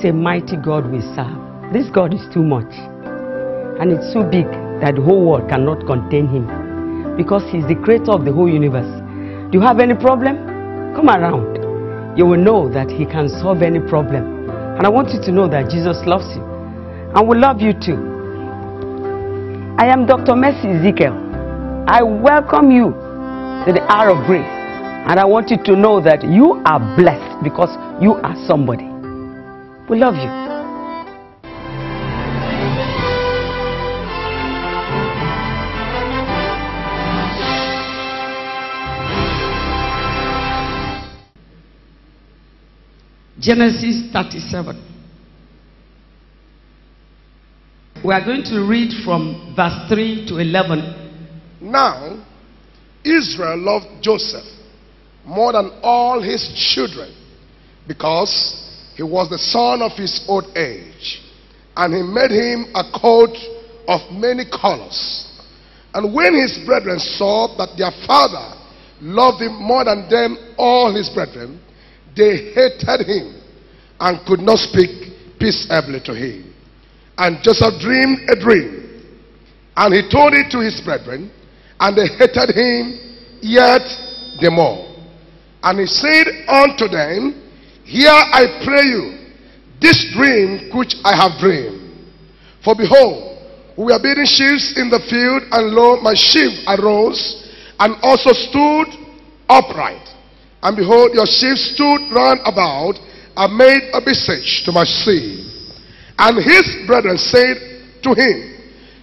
What a mighty God we serve. This God is too much. And it's so big that the whole world cannot contain him. Because he's the creator of the whole universe. Do you have any problem? Come around. You will know that he can solve any problem. And I want you to know that Jesus loves you. And will love you too. I am Dr. Mercy Ezekiel. I welcome you to the hour of grace. And I want you to know that you are blessed because you are somebody. We love you. Genesis 37. We are going to read from verse 3 to 11. Now, Israel loved Joseph more than all his children because he was the son of his old age. And he made him a coat of many colors. And when his brethren saw that their father loved him more than them all his brethren, they hated him and could not speak peaceably to him. And Joseph dreamed a dream, and he told it to his brethren, and they hated him yet the more. And he said unto them, Hear I pray you this dream which I have dreamed. For behold, we were beating sheaves in the field, and lo, my sheep arose and also stood upright. And behold, your sheep stood round about and made a message to my seed. And his brethren said to him,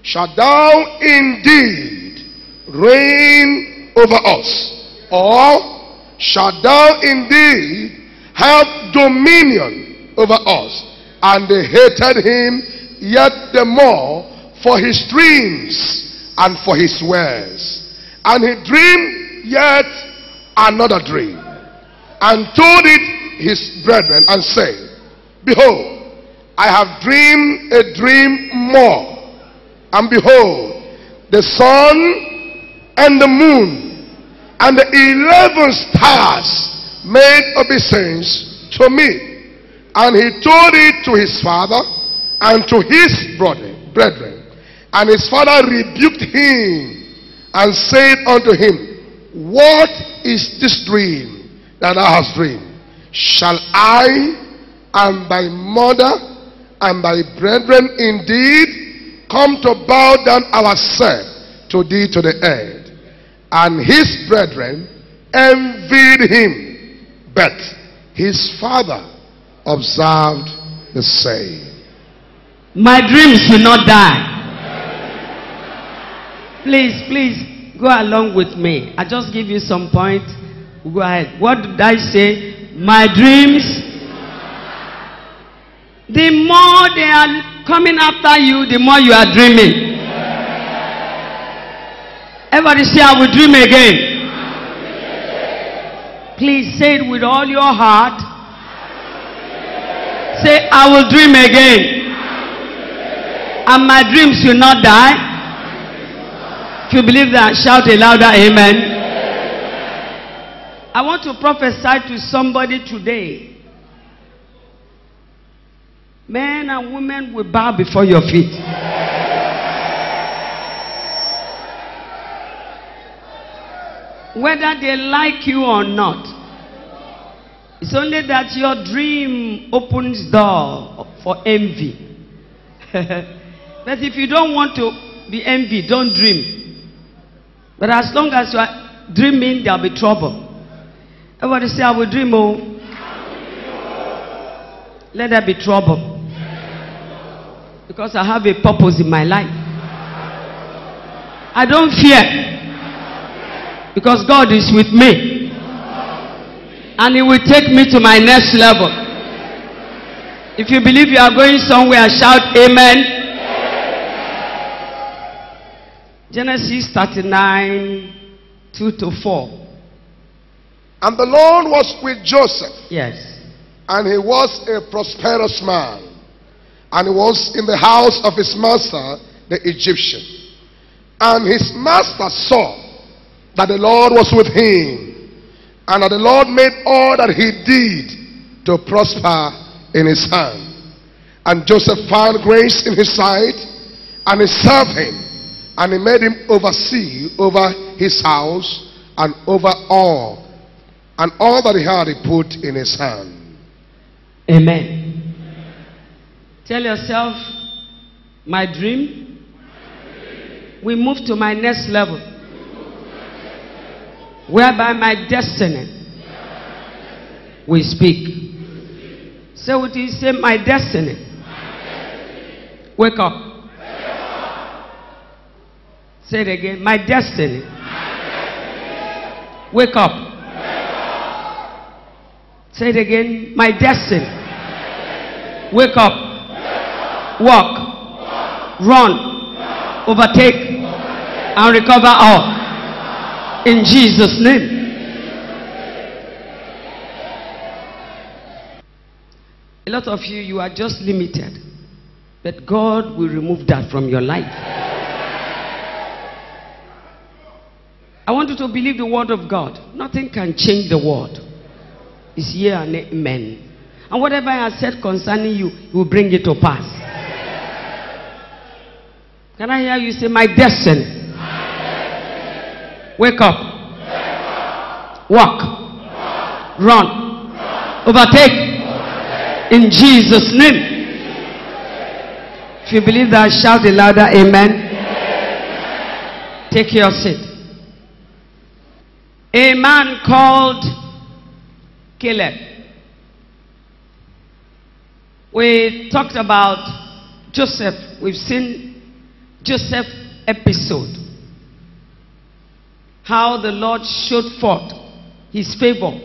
Shall thou indeed reign over us? Or shall thou indeed have dominion over us? And they hated him yet the more for his dreams and for his words. And he dreamed yet another dream and told it his brethren and said, Behold, I have dreamed a dream more. And behold, the sun and the moon and the eleven stars made obeisance to me. And he told it to his father and to his brother, brethren. And his father rebuked him and said unto him, What is this dream that thou hast dreamed? Shall I and thy mother and thy brethren indeed come to bow down ourselves to thee to the earth? And his brethren envied him, but his father observed the same. My dreams will not die. Please, please go along with me. I just give you some point. Go ahead. What did I say? My dreams. The more they are coming after you, the more you are dreaming. Everybody say, I will dream again. Please say it with all your heart. Say, I will dream again. And my dreams will not die. If you believe that, shout a louder amen. I want to prophesy to somebody today. Men and women will bow before your feet. Whether they like you or not. It's only that your dream opens door for envy. but if you don't want to be envied, don't dream. But as long as you are dreaming, there'll be trouble. Everybody say, I will dream, oh. Let there be trouble. Because I have a purpose in my life. I don't fear. Because God is with me. And He will take me to my next level. If you believe you are going somewhere, shout Amen. Genesis 39 2 to 4. And the Lord was with Joseph, Yes. and he was a prosperous man. And he was in the house of his master, the Egyptian. And his master saw that the Lord was with him, and that the Lord made all that he did to prosper in his hand. And Joseph found grace in his sight, and he served him, and he made him oversee over his house and over all, and all that he had he put in his hand. Amen. Tell yourself, my dream, we move to my next level, whereby my destiny we speak. Say what you say, my destiny. Wake up. Say it again, my destiny. Wake up. Say it again, my destiny. Wake up. Walk. Run. Overtake. And recover all. In Jesus' name. A lot of you, you are just limited. But God will remove that from your life. I want you to believe the word of God. Nothing can change the word. It's here and amen. And whatever I have said concerning you, He will bring it to pass. Can I hear you say, My destiny? Wake up. Walk. Run. Overtake. In Jesus' name. If you believe that, shout it louder, amen. Take your seat. A man called Caleb. We talked about Joseph. We've seen Joseph episode. How the Lord showed forth his favor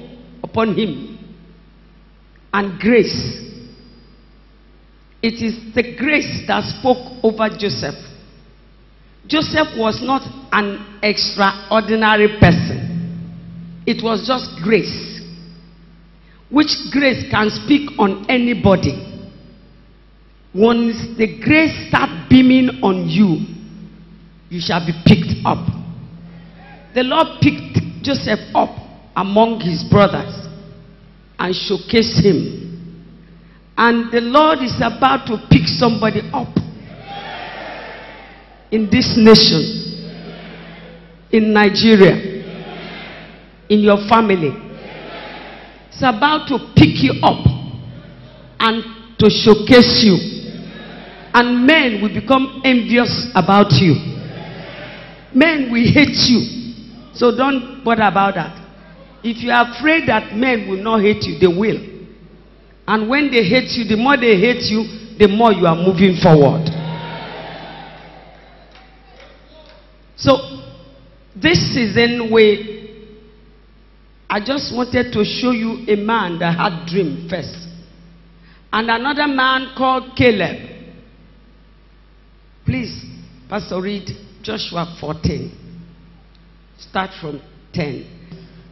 upon him and grace. It is the grace that spoke over Joseph. Joseph was not an extraordinary person. It was just grace. Which grace can speak on anybody. Once the grace start beaming on you, you shall be picked up. The Lord picked Joseph up among his brothers and showcased him. And the Lord is about to pick somebody up in this nation, in Nigeria, in your family. It's about to pick you up and to showcase you. And men will become envious about you. Men will hate you. So don't bother about that. If you are afraid that men will not hate you, they will. And when they hate you, the more they hate you, the more you are moving forward. So, this season, we, I just wanted to show you a man that had dream first, and another man called Caleb. Please, Pastor, read Joshua 14. Start from 10.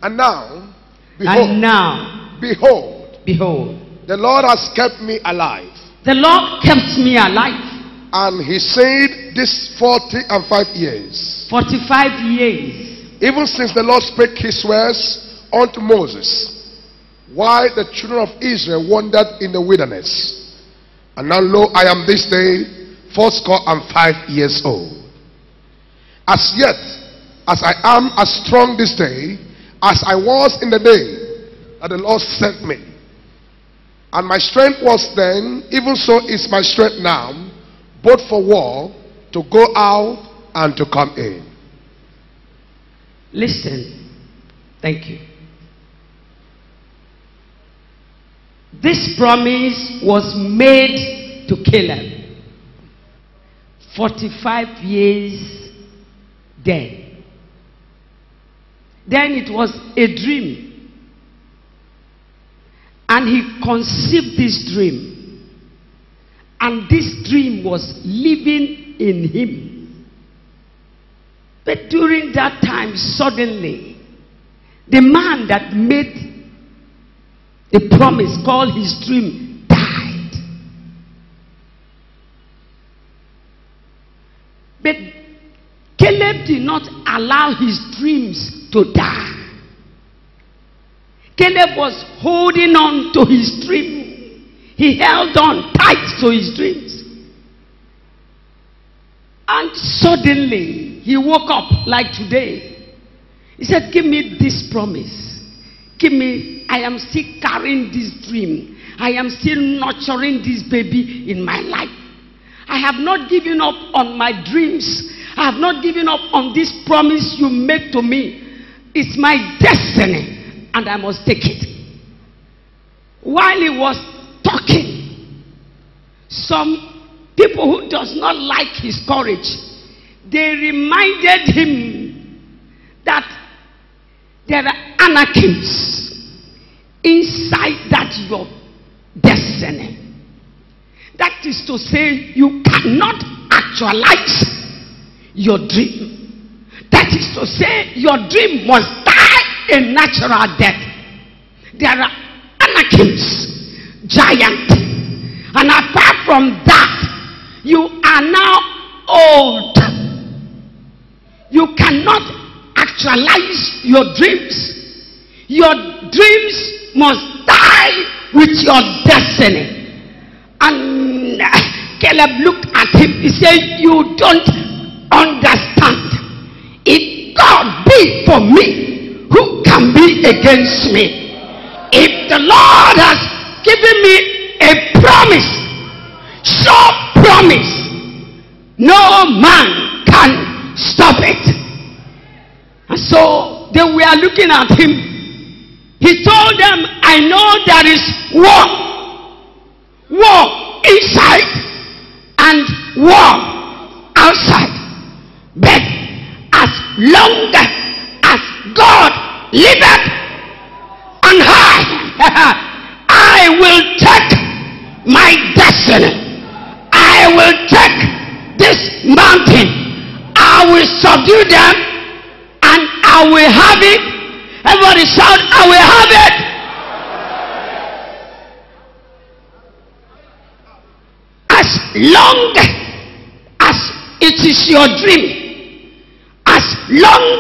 And now, behold, And now, behold, behold, the Lord has kept me alive. the Lord kept me alive And he said this 40 and 5 years. 45 years. Even since the Lord spake his words unto Moses, while the children of Israel wandered in the wilderness. And now lo, I am this day fourscore and five years old. As yet, as I am as strong this day, as I was in the day that the Lord sent me. And my strength was then, even so is my strength now, both for war, to go out and to come in. Listen. Thank you. This promise was made to Caleb 45 years Then. Then it was a dream. And he conceived this dream. And this dream was living in him. But during that time, suddenly, the man that made the promise called his dream died. But Caleb did not allow his dreams to die. Caleb was holding on to his dream. He held on tight to his dreams. And suddenly he woke up like today. He said, Give me this promise. Give me, I am still carrying this dream. I am still nurturing this baby in my life. I have not given up on my dreams. I have not given up on this promise you made to me. It's my destiny, and I must take it. While he was talking, some people who does not like his courage, they reminded him that there are Anakites inside that your destiny. That is to say, you cannot actualize your dream. That is to say, your dream must die a natural death. There are Anakites, giant. And apart from that, you are now old. You cannot actualize your dreams. Your dreams must die with your destiny. And uh, Caleb looked at him. He said, You don't understand. God be for me, who can be against me? If the Lord has given me a promise, sure promise, no man can stop it. And so they were looking at him. He told them, I know there is war war inside and war outside. But long as God liveth on high, I will take my destiny. I will take this mountain. I will subdue them and I will have it. Everybody shout, I will have it. as long as it is your dream, long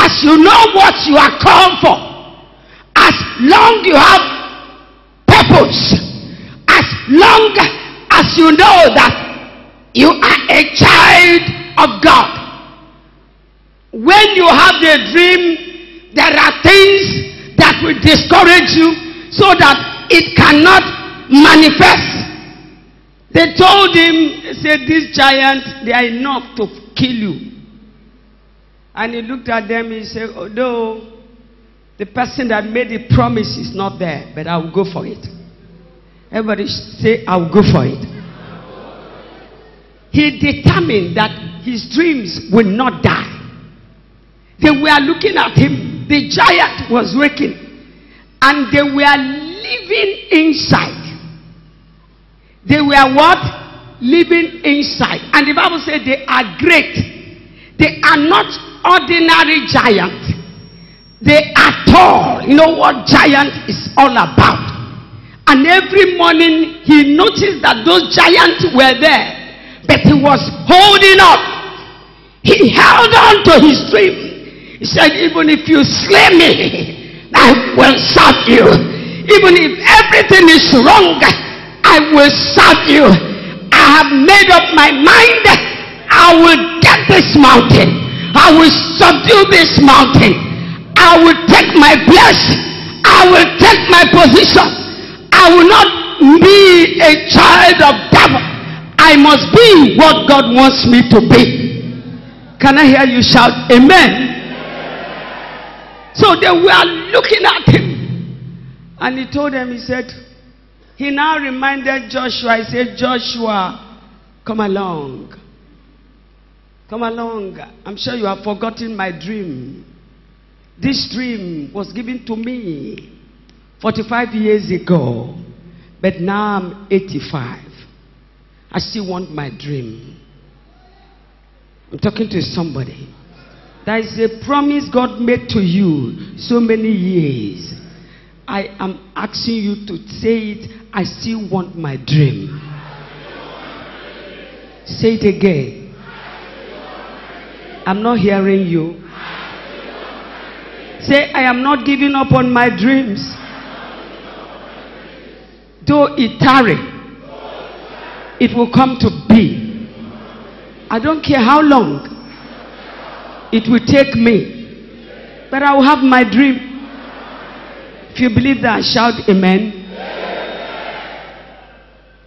as you know what you are called for, as long you have purpose, as long as you know that you are a child of God. When you have the dream, there are things that will discourage you so that it cannot manifest they told him, they said, These giants, they are enough to kill you. And he looked at them, he said, Although the person that made the promise is not there, but I will go for it. Everybody say, I will go for it. He determined that his dreams will not die. They were looking at him. The giant was waking. And they were living inside. They were what? Living inside. And the Bible said they are great. They are not ordinary giant. They are tall. You know what giant is all about. And every morning he noticed that those giants were there. But he was holding up. He held on to his dream. He said, even if you slay me, I will serve you. Even if everything is wrong, I will serve you. I have made up my mind. I will get this mountain. I will subdue this mountain. I will take my place. I will take my position. I will not be a child of devil. I must be what God wants me to be. Can I hear you shout amen? So they were looking at him. And he told them, he said, he now reminded Joshua, he said, Joshua, come along. Come along. I'm sure you have forgotten my dream. This dream was given to me 45 years ago, but now I'm 85. I still want my dream. I'm talking to somebody. There is a promise God made to you so many years. I am asking you to say it. I still want my dream. Say it again. I'm not hearing you. Say, I am not giving up on my dreams. Though it tarry, it will come to be. I don't care how long it will take me, but I will have my dream. If you believe that, shout amen.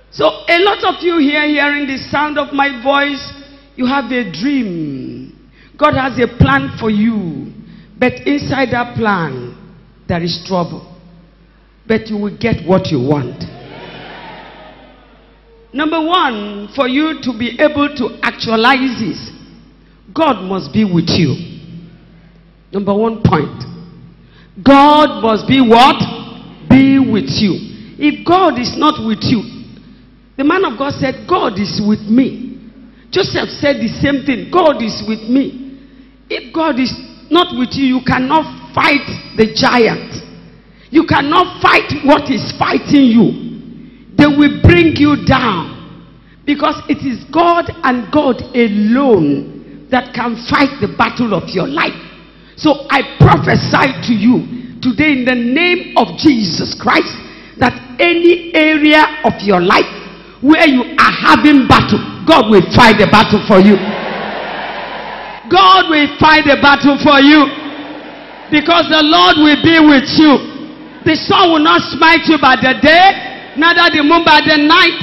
So, a lot of you here hearing the sound of my voice, you have a dream. God has a plan for you. But inside that plan, there is trouble. But you will get what you want. Number one, for you to be able to actualize this, God must be with you. Number one point. God must be what? Be with you. If God is not with you, the man of God said, God is with me. Joseph said the same thing God is with me. If God is not with you, you cannot fight the giant. You cannot fight what is fighting you. They will bring you down. Because it is God and God alone that can fight the battle of your life. So I prophesy to you today in the name of Jesus Christ that any area of your life where you are having battle, God will fight the battle for you. God will fight the battle for you because the Lord will be with you. The sun will not smite you by the day, neither the moon by the night.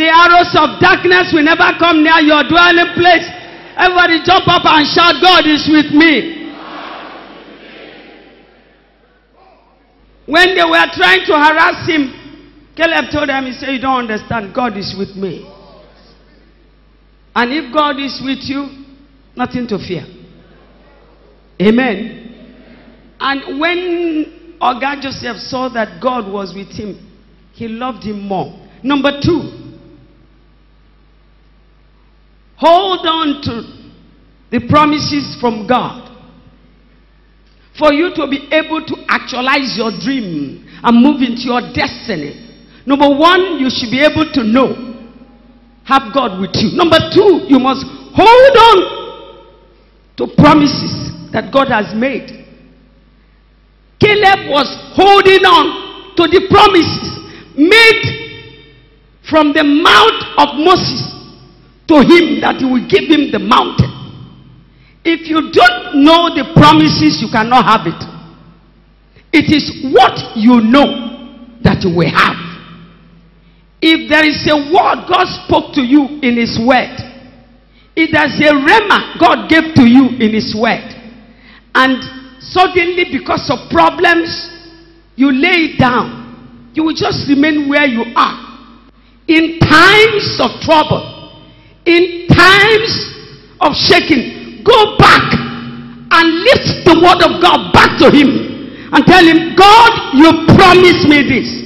The arrows of darkness will never come near your dwelling place. Everybody jump up and shout, God is with me. When they were trying to harass him, Caleb told them, he said, You don't understand. God is with me. And if God is with you, nothing to fear. Amen. And when Oga Joseph saw that God was with him, he loved him more. Number two, hold on to the promises from God. For you to be able to actualize your dream and move into your destiny. Number one, you should be able to know. Have God with you. Number two, you must hold on to promises that God has made. Caleb was holding on to the promises made from the mouth of Moses to him that he will give him the mountain. If you don't know the promises, you cannot have it. It is what you know that you will have. If there is a word God spoke to you in His word, if there's a rhema God gave to you in His word, and suddenly because of problems, you lay it down, you will just remain where you are. In times of trouble, in times of shaking, go back and lift the word of God back to Him and tell Him, God, you promised me this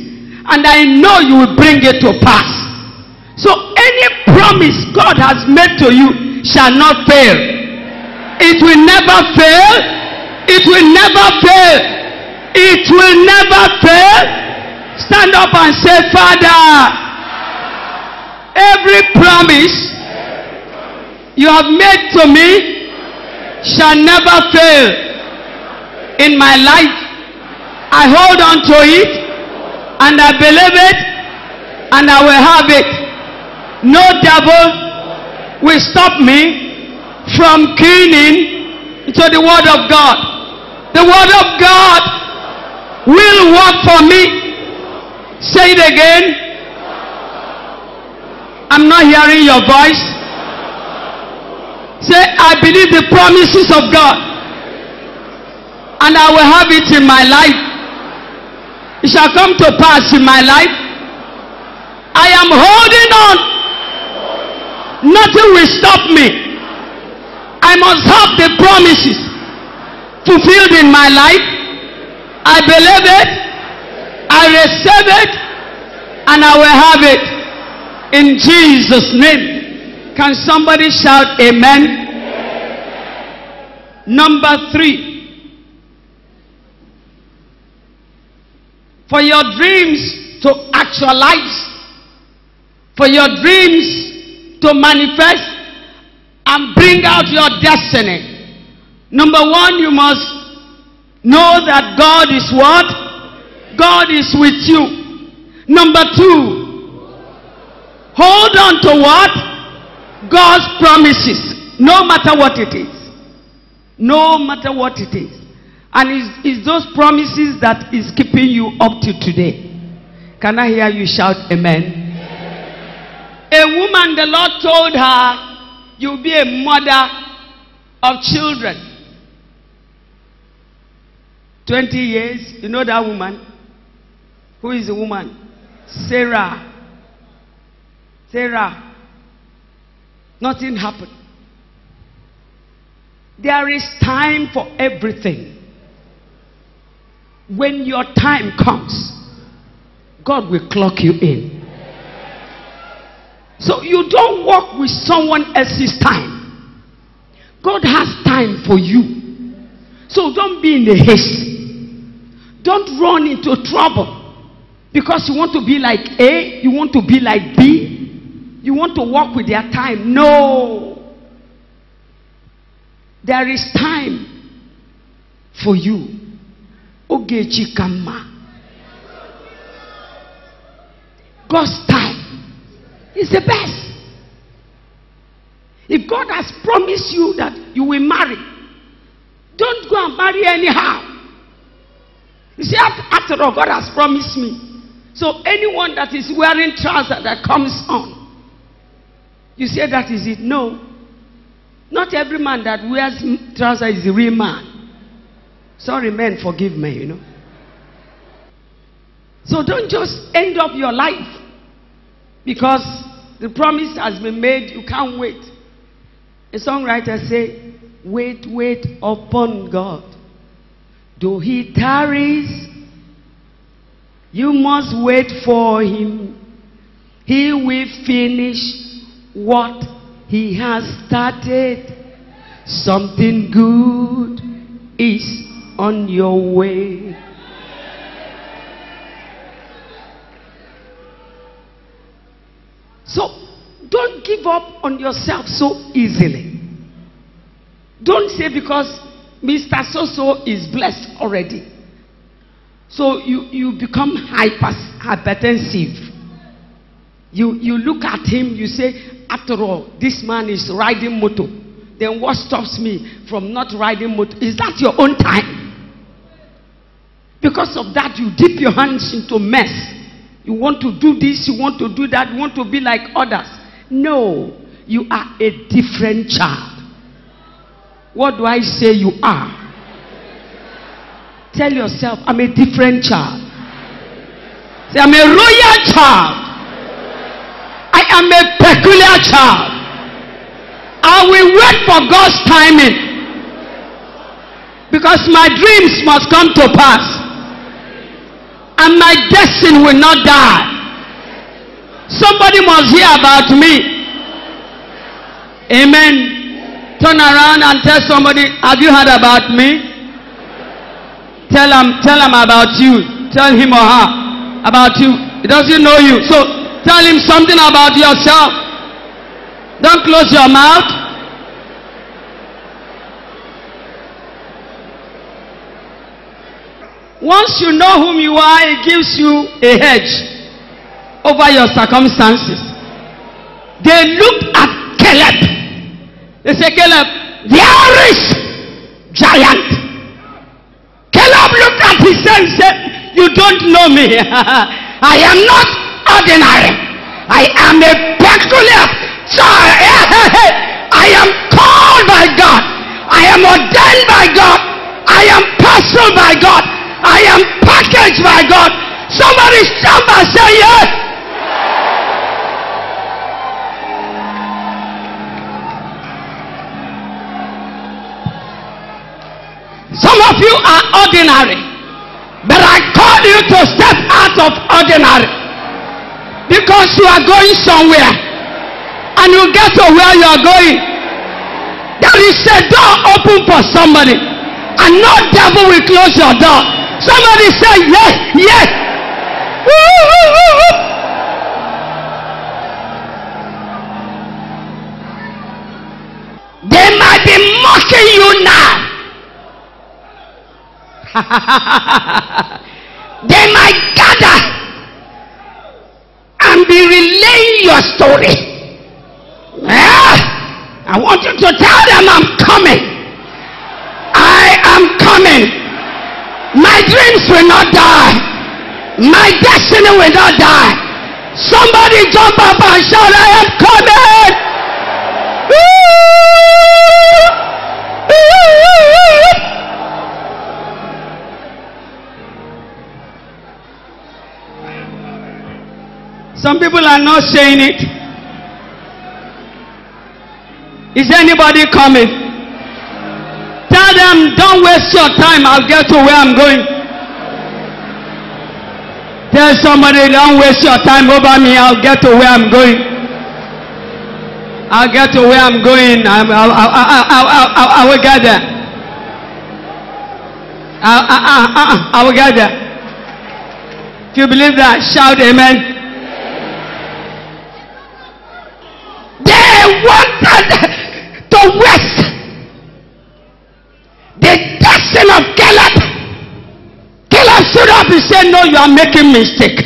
and I know you will bring it to pass. So any promise God has made to you shall not fail. It will never fail. It will never fail. It will never fail. Stand up and say, Father, every promise you have made to me shall never fail in my life. I hold on to it and I believe it and I will have it. No devil will stop me from keening to the word of God. The word of God will work for me. Say it again. I'm not hearing your voice. Say, I believe the promises of God. And I will have it in my life. It shall come to pass in my life. I am holding on. Nothing will stop me. I must have the promises fulfilled in my life. I believe it. I receive it. And I will have it. In Jesus' name. Can somebody shout amen? Number three. For your dreams to actualize, for your dreams to manifest and bring out your destiny. Number one, you must know that God is what? God is with you. Number two, hold on to what? God's promises, no matter what it is. No matter what it is. And it's, it's those promises that is keeping you up to today. Can I hear you shout amen? A woman, the Lord told her, You'll be a mother of children. 20 years. You know that woman? Who is the woman? Sarah. Sarah. Nothing happened. There is time for everything. When your time comes, God will clock you in. So you don't walk with someone else's time. God has time for you. So don't be in a haste. Don't run into trouble because you want to be like A, you want to be like B, you want to walk with their time. No. There is time for you. Ogechi. God's time is the best. If God has promised you that you will marry, don't go and marry anyhow. You see, after all, God has promised me. So anyone that is wearing trousers that comes on, you say that is it? No. Not every man that wears trousers is a real man. Sorry, men, forgive me, you know. So don't just end up your life because the promise has been made, you can't wait. A songwriter say, wait, wait upon God. Though he tarries, you must wait for him. He will finish what he has started. Something good is on your way. So don't give up on yourself so easily. Don't say because Mr. So so is blessed already. So you, you become hyper, hypertensive. You, you look at him, you say, after all, this man is riding motor. Then what stops me from not riding motor? Is that your own time? Because of that, you dip your hands into mess. You want to do this, you want to do that, you want to be like others. No, you are a different child. What do I say you are? Tell yourself, I'm a different child. Say, I'm a royal child. I am a peculiar child. I will wait for God's timing. Because my dreams must come to pass and my destiny will not die. Somebody must hear about me. Amen. Turn around and tell somebody, Have you heard about me? Tell him, tell him about you. Tell him or her about you. He doesn't know you. So tell him something about yourself. Don't close your mouth. Once you know whom you are, it gives you a hedge over your circumstances. They looked at Caleb. They said, Caleb, the Irish giant. Caleb looked at his son and said, You don't know me. I am not ordinary. I am a peculiar child. I am called by God. I am ordained by God. I am personal by God. I am packaged by God. Somebody stand and say yes. Ordinary. But I call you to step out of ordinary. Because you are going somewhere. And you get to where you are going. There is a door open for somebody. And no devil will close your door. Somebody say yes, yes. They might be mocking you now. they might gather and be relaying your story. Well, I want you to tell them I'm coming. I am coming. My dreams will not die. My destiny will not die. Somebody jump up and shout, I am coming. People are not saying it. Is anybody coming? Tell them, don't waste your time. I'll get to where I'm going. Tell somebody, don't waste your time over me. I'll get to where I'm going. I'll get to where I'm going. I, I, I, I, I will get there. I, I, I, I will get there. If you believe that, shout amen. You are making mistake.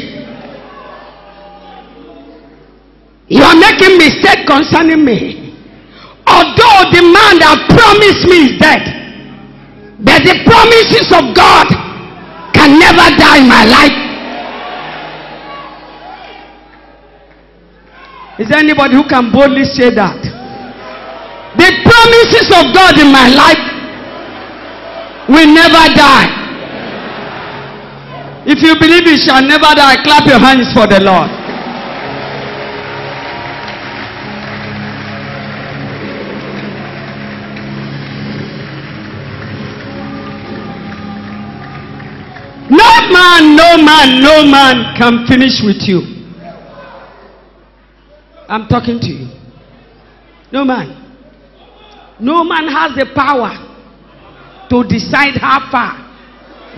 You are making mistake concerning me. Although the man that promised me is dead, but the promises of God can never die in my life. Is there anybody who can boldly say that? The promises of God in my life will never die. If you believe it shall never die, clap your hands for the Lord. No man, no man, no man can finish with you. I'm talking to you. No man. No man has the power to decide how far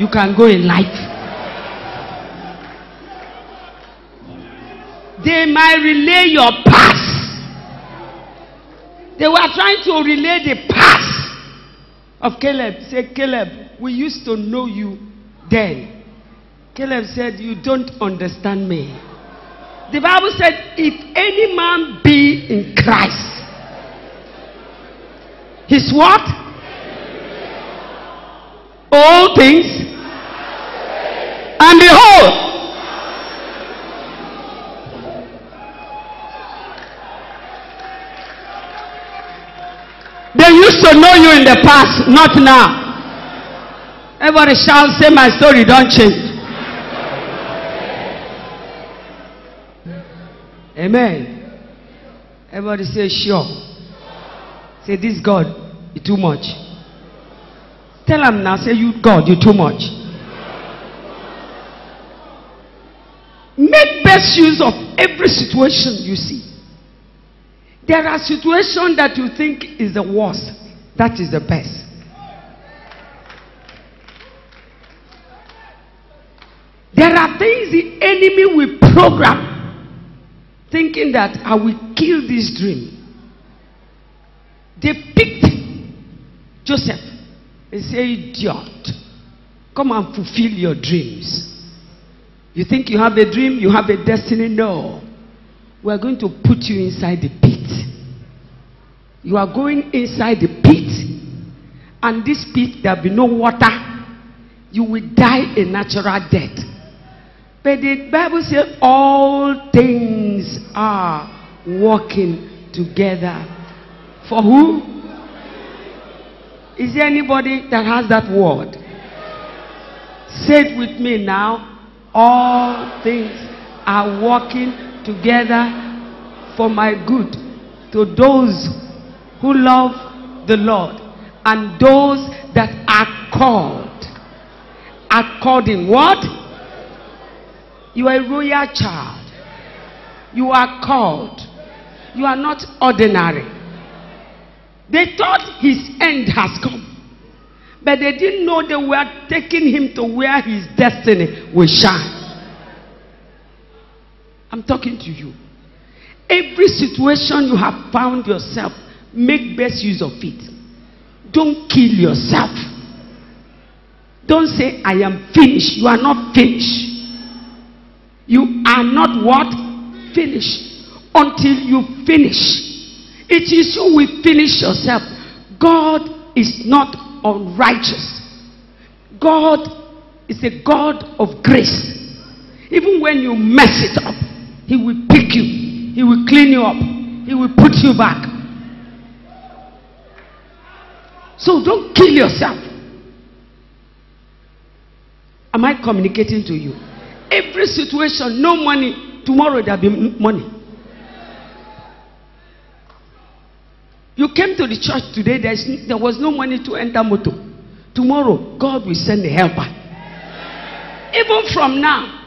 you can go in life. They might relay your past. They were trying to relay the past of Caleb. Say, Caleb, we used to know you then. Caleb said, You don't understand me. The Bible said, If any man be in Christ, his what? All things. And behold, used to know you in the past, not now. Everybody shall say, My story don't change. Amen. Everybody say, Sure. Say, This God, you too much. Tell him now, say, You God, you too much. Make best use of every situation you see. There are situations that you think is the worst. That is the best. There are things the enemy will program, thinking that I will kill this dream. They picked Joseph and say, Idiot, come and fulfill your dreams. You think you have a dream, you have a destiny? No. We are going to put you inside the pit. You are going inside the pit, and this pit there will be no water. You will die a natural death. But the Bible says all things are working together. For who? Is there anybody that has that word? Say it with me now. All things are working together for my good to those who love the Lord and those that are called according what? You are a royal child. You are called. You are not ordinary. They thought his end has come. But they didn't know they were taking him to where his destiny will shine. I'm talking to you. Every situation you have found yourself, make best use of it. Don't kill yourself. Don't say, I am finished. You are not finished. You are not what? Finished. Until you finish. It is you will finish yourself. God is not unrighteous. God is a God of grace. Even when you mess it up, He will pick you, He will clean you up, He will put you back. So don't kill yourself. Am I communicating to you? Every situation, no money. Tomorrow there'll be money. You came to the church today, there was no money to enter motor. Tomorrow, God will send a helper. Even from now.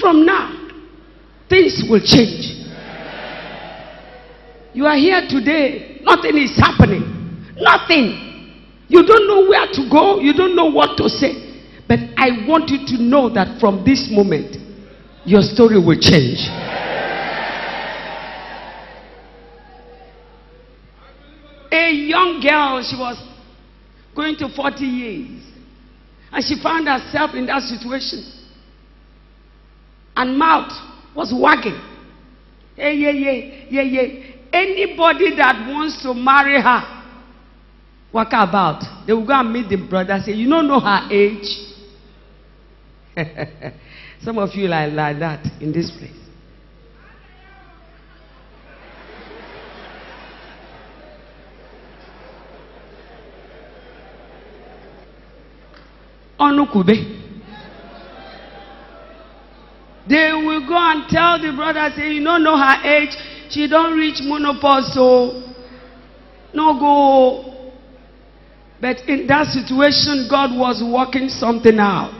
From now, things will change. You are here today, nothing is happening. Nothing. You don't know where to go, you don't know what to say. But I want you to know that from this moment, your story will change. A young girl, she was going to 40 years, and she found herself in that situation. And mouth was wagging. Hey, yeah, yeah, yeah, yeah. Anybody that wants to marry her, walk about. They will go and meet the brother, say, You don't know her age. Some of you like, like that in this place. Onukube. They will go and tell the brother, say, you don't know her age. She don't reach menopause, so no go. But in that situation, God was working something out.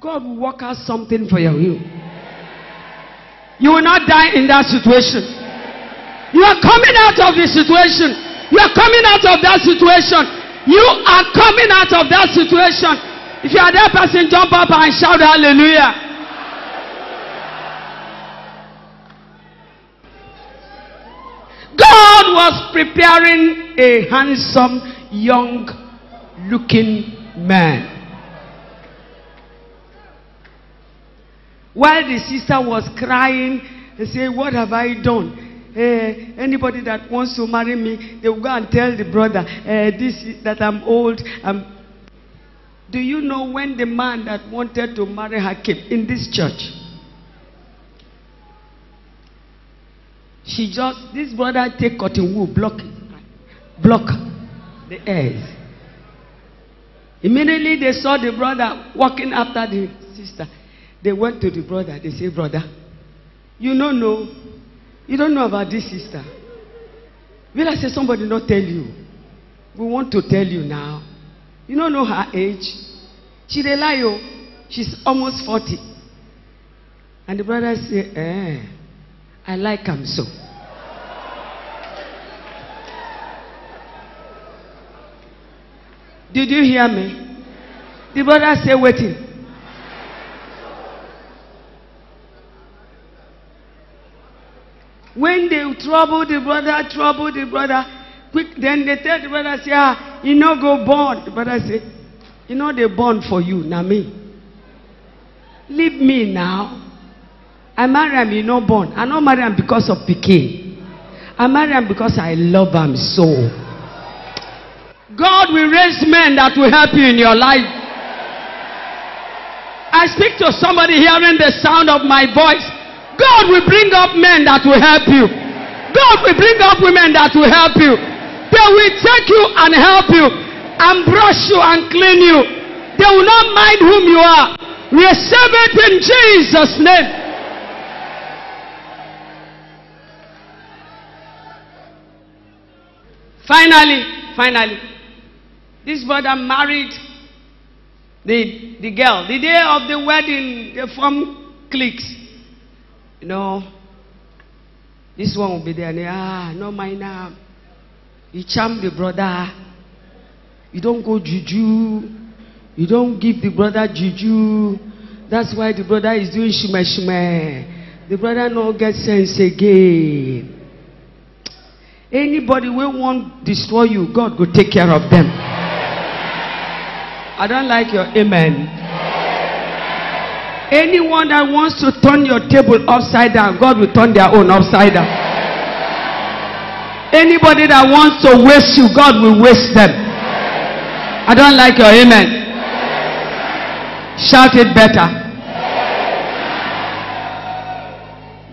God will work out something for you. You will not die in that situation. You are coming out of the situation. You are coming out of that situation. You are coming out of that situation. If you are that person, jump up and shout hallelujah. God was preparing a handsome, young looking man. While the sister was crying and saying, What have I done? Eh, anybody that wants to marry me, they will go and tell the brother, eh, this that I'm old. I'm... Do you know when the man that wanted to marry her came in this church? She just, this brother take cotton wool, block block the airs. Immediately they saw the brother walking after the sister. They went to the brother. They say, Brother, you don't know. You don't know about this sister. Will I say somebody not tell you? We want to tell you now. You don't know her age. She dey lie oh. She's almost 40. And the brother say, eh, I like him so. Did you hear me? The brother say, waiting. When they trouble the brother, trouble the brother, quick, then they tell the brother, say, ah, you no go born. The brother say, you know they born for you, na me. Leave me now. I marry him, you no born. I no marry him because of pikin. I marry him because I love him so. God will raise men that will help you in your life. I speak to somebody hearing the sound of my voice. God will bring up men that will help you. God will bring up women that will help you. They will take you and help you and brush you and clean you. They will not mind whom you are. Receive it in Jesus' name. Finally, finally, This brother married the, the girl. The day of the wedding, they form cliques. You know, this one will be there. And ah, no mind now. You charm the brother. You don't go juju. You don't give the brother juju. That's why the brother is doing shime shime. The brother no get sense again. Anybody will want to destroy you, God will take care of them. I don't like your amen. Anyone that wants to turn your table upside down, God will turn their own upside down. Anybody that wants to waste you, God will waste them. I don't like your amen. Shout it better.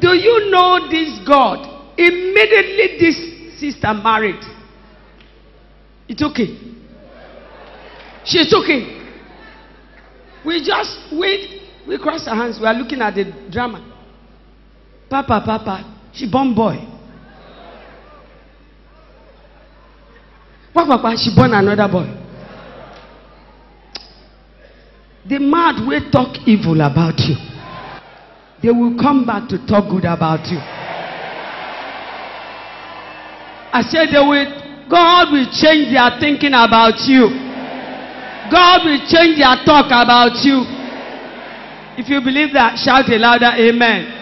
Do you know this God? Immediately this sister married. It's okay. She took him. We just wait. We cross our hands. We are looking at the drama. Papa, Papa, she born boy. Papa, Papa, she born another boy. The mad will talk evil about you. They will come back to talk good about you. I said they will, God will change their thinking about you. God will change their talk about you. If you believe that, shout a louder amen.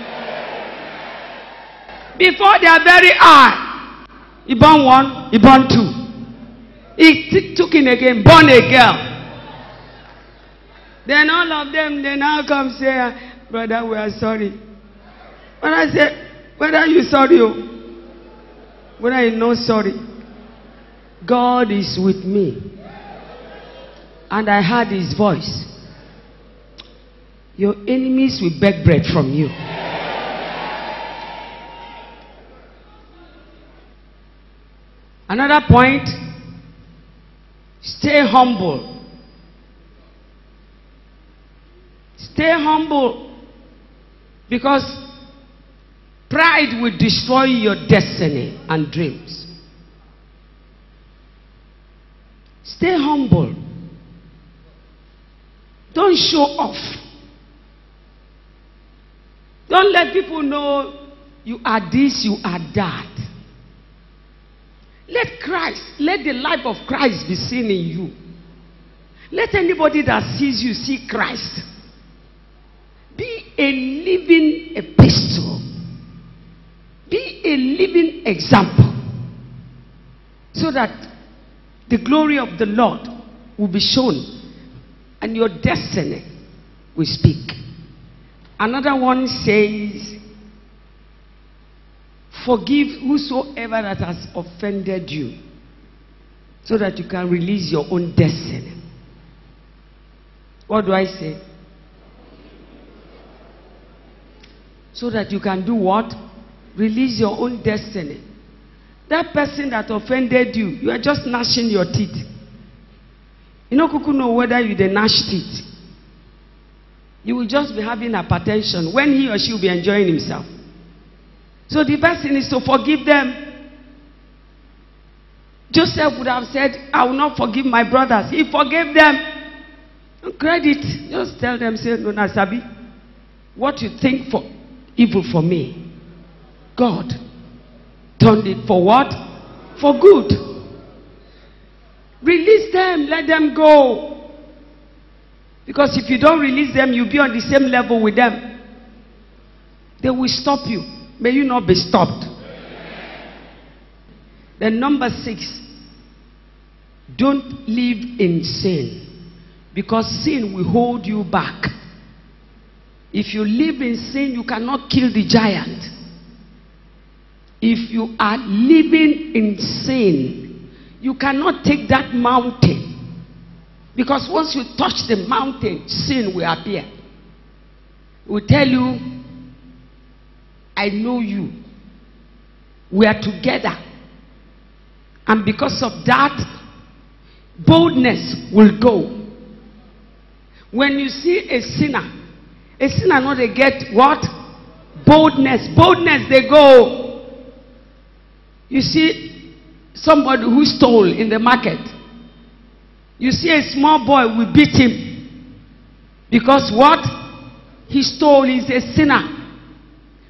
Before their very eye, he born one, he born two. He took in again, born a girl. Then all of them, they now come say, "Ah, brother, we are sorry. When I say, whether you sorry, whether I know sorry, God is with me. And I heard his voice. Your enemies will beg bread from you. Another point stay humble. Stay humble because pride will destroy your destiny and dreams. Stay humble. Don't show off. Don't let people know you are this, you are that. Let Christ, let the life of Christ be seen in you. Let anybody that sees you see Christ. Be a living epistle. A living example. So that the glory of the Lord will be shown and your destiny will speak. Another one says, Forgive whosoever that has offended you, so that you can release your own destiny. What do I say? So that you can do what? Release your own destiny. That person that offended you, you are just gnashing your teeth. You know, Kuku know whether you the gnash teeth. You will just be having hypertension when he or she will be enjoying himself. So the best thing is to forgive them. Joseph would have said, I will not forgive my brothers. He forgave them. Credit. Just tell them, say, no, Nasabi, what you think for evil for me, God turned it for what? For good. Release them, let them go. Because if you don't release them, you'll be on the same level with them. They will stop you. May you not be stopped. Then, number six, don't live in sin. Because sin will hold you back. If you live in sin, you cannot kill the giant. If you are living in sin, you cannot take that mountain. Because once you touch the mountain, sin will appear. It will tell you, I know you. We are together. And because of that, boldness will go. When you see a sinner, a sinner know they get what? Boldness. Boldness, they go. You see somebody who stole in the market. You see, a small boy will beat him. Because what? He stole, he's a sinner.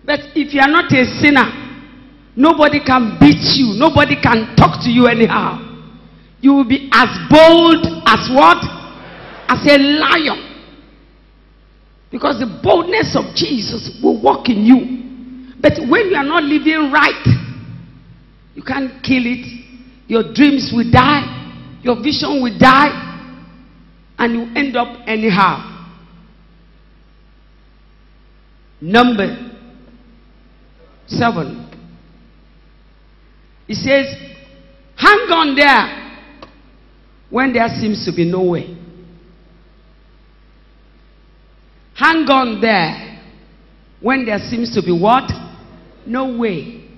But if you are not a sinner, nobody can beat you, nobody can talk to you anyhow. You will be as bold as what? As a lion. Because the boldness of Jesus will walk in you. But when you are not living right, you can't kill it. Your dreams will die. Your vision will die. And you end up anyhow. Number seven. He says, hang on there when there seems to be no way. Hang on there when there seems to be what? No way.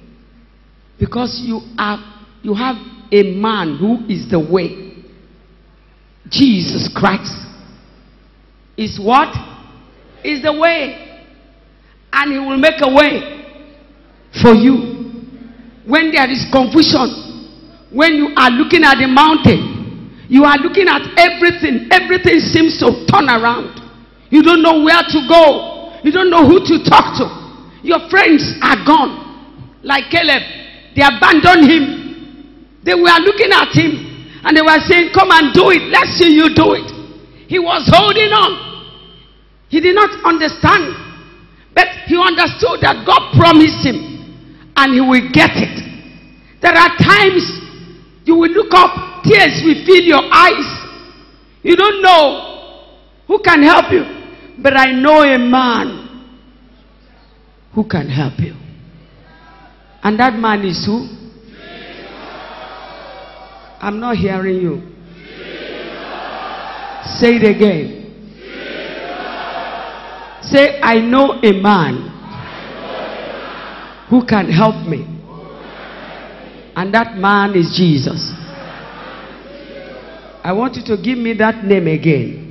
Because you are you have a man who is the way. Jesus Christ is what? Is the way. And he will make a way for you. When there is confusion, when you are looking at the mountain, you are looking at everything, everything seems to turn around. You don't know where to go. You don't know who to talk to. Your friends are gone. Like Caleb, they abandoned him. They were looking at him and they were saying, Come and do it. Let's see you do it. He was holding on. He did not understand. But he understood that God promised him and he will get it. There are times you will look up, tears will fill your eyes. You don't know who can help you. But I know a man who can help you. And that man is who? I'm not hearing you. Say it again. Say, I know a man who can help me. And that man is Jesus. I want you to give me that name again.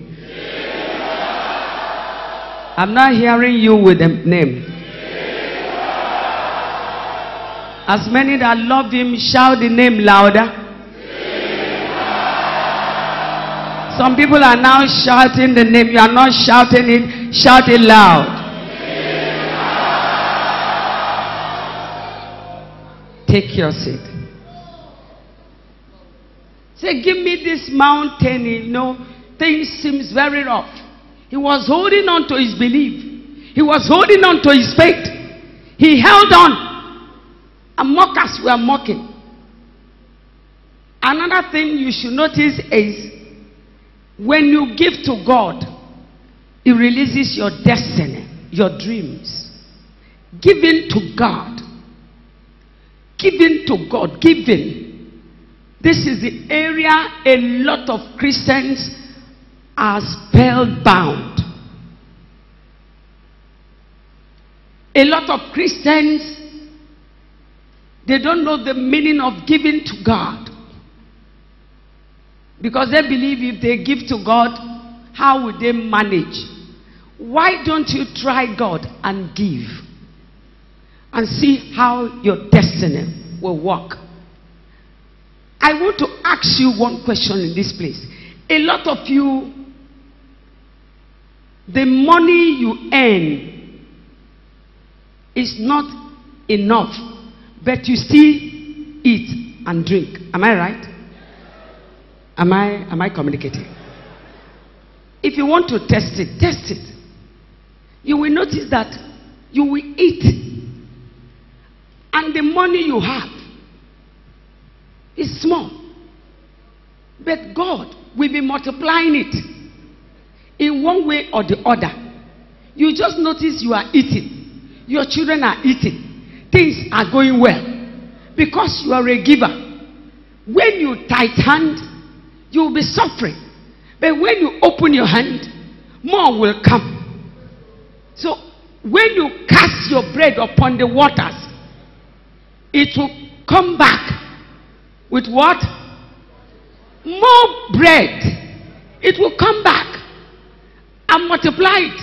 I'm not hearing you with the name. As many that love him, shout the name louder. Some people are now shouting the name. You are not shouting it, shout it loud. Take your seat. Say, give me this mountain. You know, things seems very rough. He was holding on to his belief. He was holding on to his faith. He held on. And mockers were mocking. Another thing you should notice is when you give to God, He releases your destiny, your dreams. Giving to God. Giving to God. Giving. This is the area a lot of Christians are spellbound. A lot of Christians, they don't know the meaning of giving to God. Because they believe if they give to God, how will they manage? Why don't you try God and give? And see how your destiny will work. I want to ask you one question in this place. A lot of you, the money you earn is not enough, but you still eat and drink. Am I right? Am I, am I communicating? If you want to test it, test it. You will notice that you will eat. And the money you have is small. But God will be multiplying it in one way or the other. You just notice you are eating. Your children are eating. Things are going well. Because you are a giver. When you tight hand, you will be suffering. But when you open your hand, more will come. So when you cast your bread upon the waters, it will come back with what? More bread. It will come back and multiply it.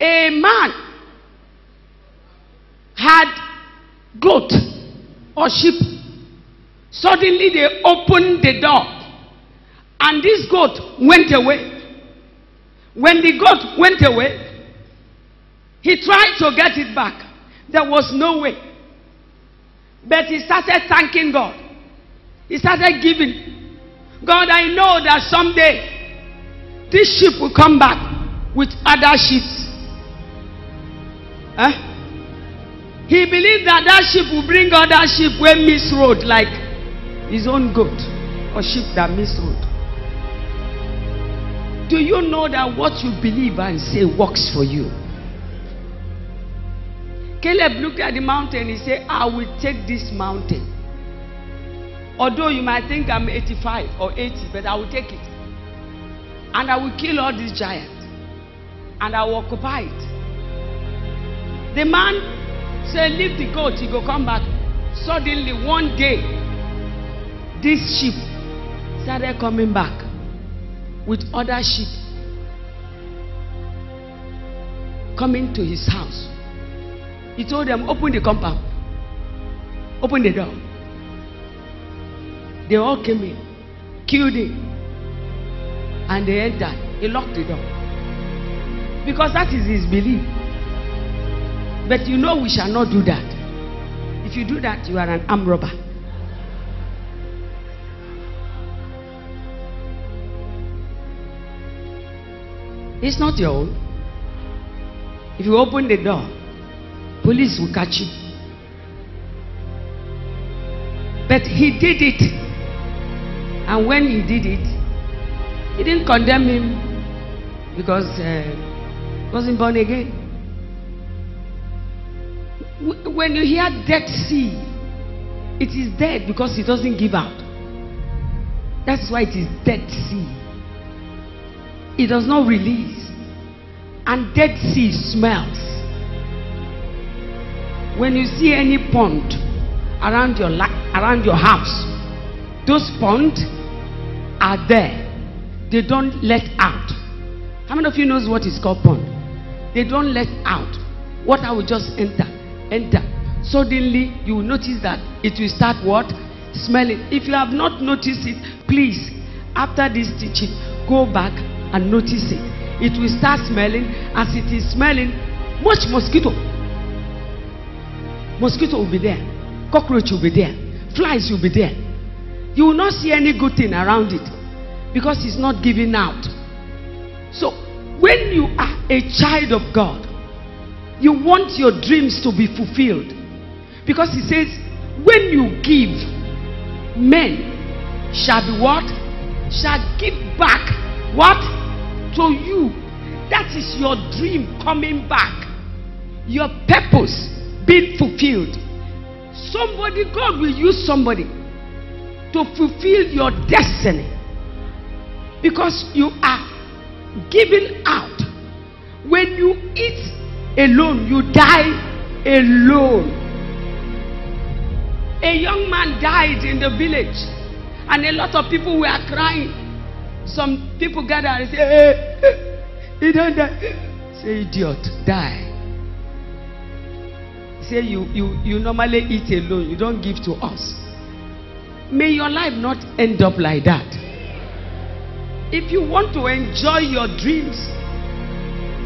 A man had goat or sheep. Suddenly they opened the door And this goat went away. When the goat went away, he tried to get it back. There was no way. But he started thanking God. He started giving. God, I know that someday this sheep will come back with other sheep. Huh? He believed that that sheep will bring other sheep where miss road, like his own goat or sheep that miss road. Do you know that what you believe and say works for you? Caleb looked at the mountain. He said, I will take this mountain. Although you might think I'm 85 or 80, but I will take it. And I will kill all these giants. And I will occupy it. The man said, Leave the goat, he will come back. Suddenly, one day, this sheep started coming back with other sheep coming to his house. He told them, Open the compound, open the door. They all came in, killed him, and they entered. He locked the door because that is his belief. But you know, we shall not do that. If you do that, you are an arm robber. It's not your own. If you open the door, police will catch you. But he did it. And when he did it, he didn't condemn him because uh, he wasn't born again. Wh- When you hear Dead Sea, it is dead because it doesn't give out. That's why it is Dead Sea. It does not release. And Dead Sea smells. When you see any pond around your around your house, those ponds are there. They don't let out. How many of you knows what is called pond? They don't let out. Water will just enter, enter. Suddenly, you will notice that it will start what? Smelling. If you have not noticed it, please, after this teaching, go back and notice it. It will start smelling. As it is smelling, much mosquito. Mosquito will be there. Cockroach will be there. Flies will be there. You will not see any good thing around it because it's not giving out. So, when you are a child of God, you want your dreams to be fulfilled. Because he says, when you give, men shall be what? Shall give back what? To you. That is your dream coming back. Your purpose being fulfilled. Somebody, God will use somebody to fulfill your destiny. Because you are giving out. When you eat alone, you die alone. A young man died in the village, and a lot of people were crying. Some people gathered and said, Hey, he don't die. Say, idiot, die. Say, you, you, you normally eat alone, you don't give to us. May your life not end up like that. If you want to enjoy your dreams,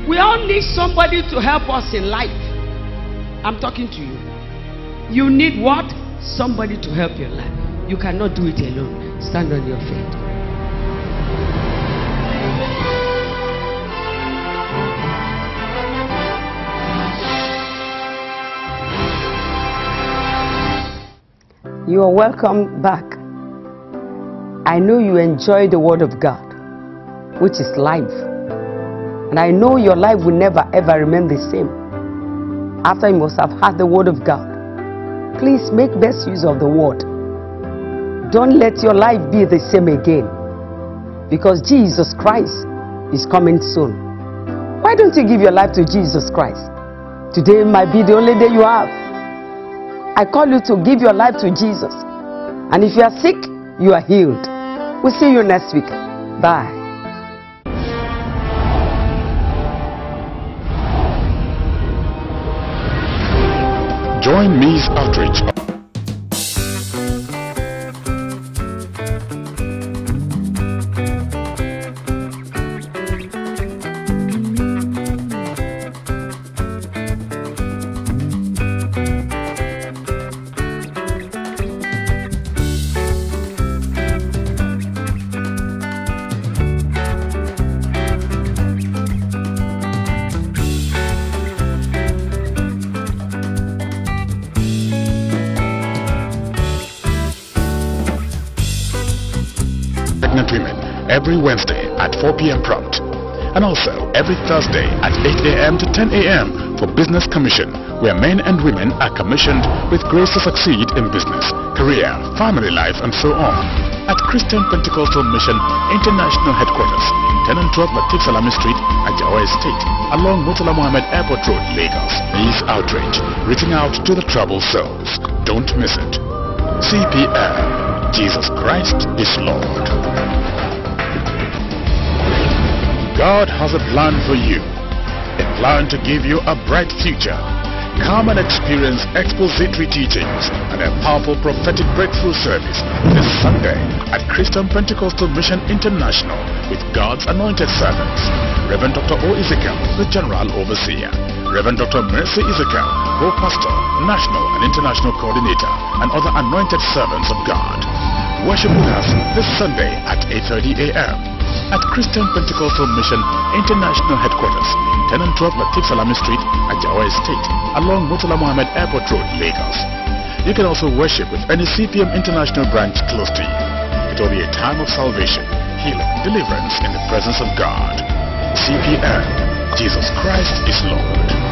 we all need somebody to help us in life. I'm talking to you. You need what? Somebody to help your life. You cannot do it alone. Stand on your feet. You are welcome back. I know you enjoy the Word of God, which is life. And I know your life will never ever remain the same after you must have had the Word of God. Please make best use of the Word. Don't let your life be the same again because Jesus Christ is coming soon. Why don't you give your life to Jesus Christ? Today might be the only day you have. I call you to give your life to Jesus. And if you are sick, you are healed. We'll see you next week. Bye. Join Me's Outreach 4 p.m. prompt. And also every Thursday at 8 a.m. to 10 a.m. for Business Commission, where men and women are commissioned with grace to succeed in business, career, family life, and so on. At Christian Pentecostal Mission International Headquarters, 10 and 12 Latif Salami Street, Ajao Estate, along Murtala Mohammed Airport Road, Lagos. Please outrage, reaching out to the troubled souls. Don't miss it. CPM, Jesus Christ is Lord. God has a plan for you, a plan to give you a bright future. Come and experience expository teachings and a powerful prophetic breakthrough service this Sunday at Christian Pentecostal Mission International with God's anointed servants. Reverend Dr. O. Ezekiel, the General Overseer. Reverend Dr. Mercy Ezekiel, Co-Pastor, National and International Coordinator, and other anointed servants of God. Worship with us this Sunday at 8.30 a.m. at Christian Pentecostal Mission International Headquarters, 10 and 12 Latif Salami Street, Ajao Estate, along Murtala Mohammed Airport Road, Lagos. You can also worship with any CPM International branch close to you. It will be a time of salvation, healing, deliverance in the presence of God. CPM, Jesus Christ is Lord.